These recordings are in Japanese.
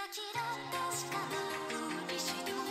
が嫌たしから無理しても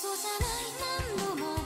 嘘じゃない何度も